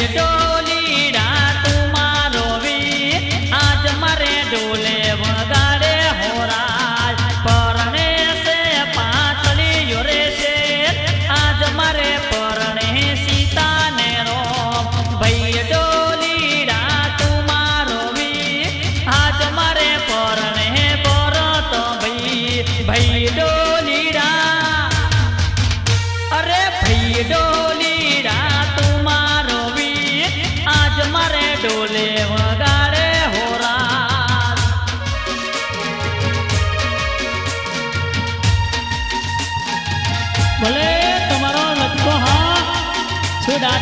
you don't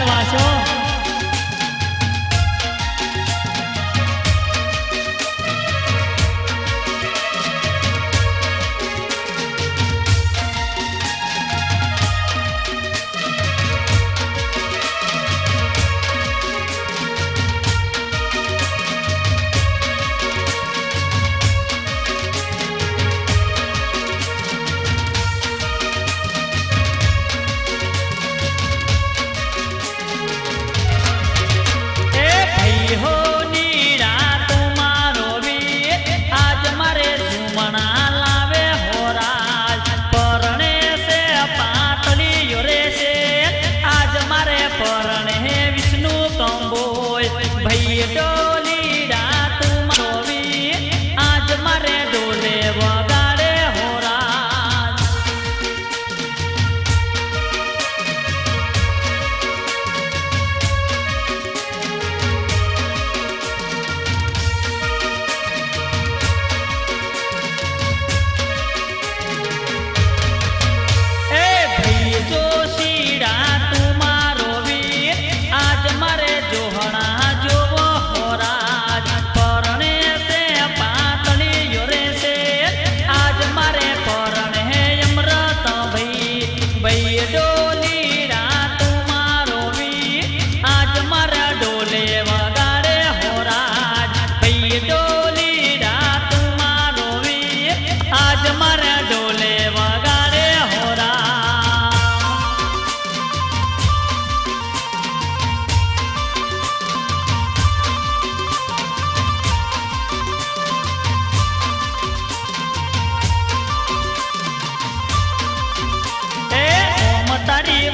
まし。આજ મારા ડોલે વગાડે હોરા. એ ઓમ તારી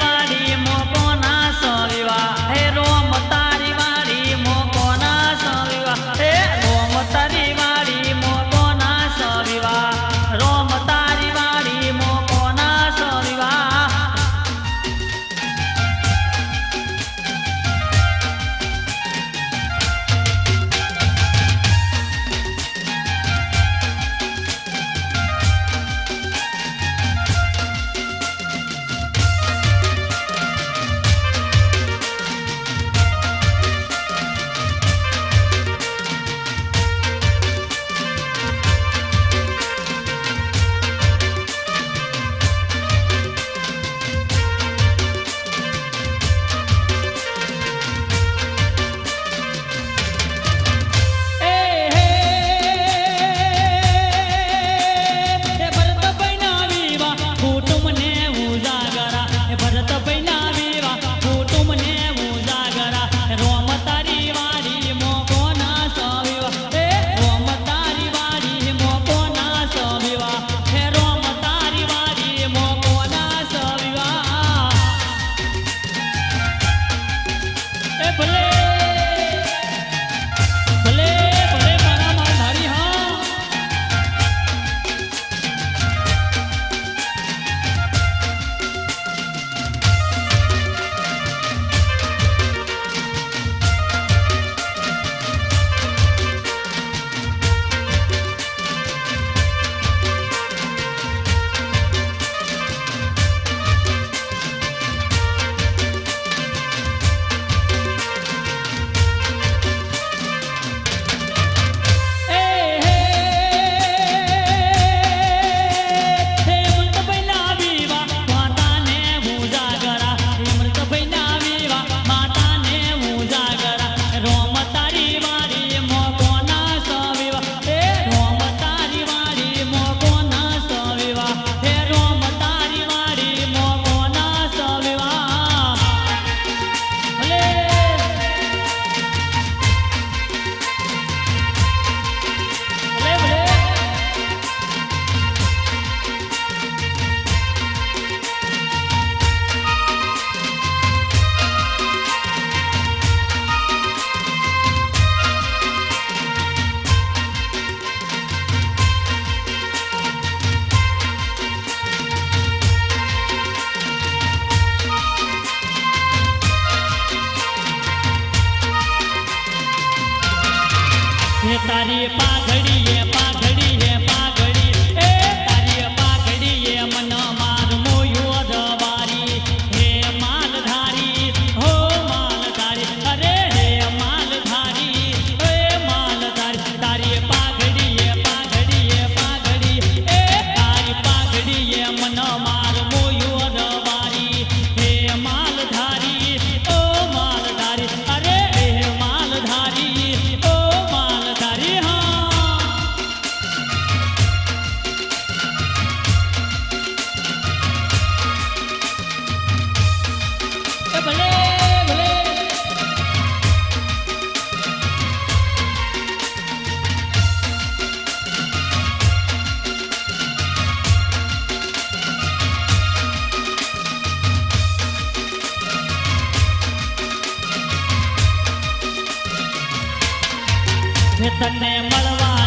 તારી પાઘડી તને મળવાનો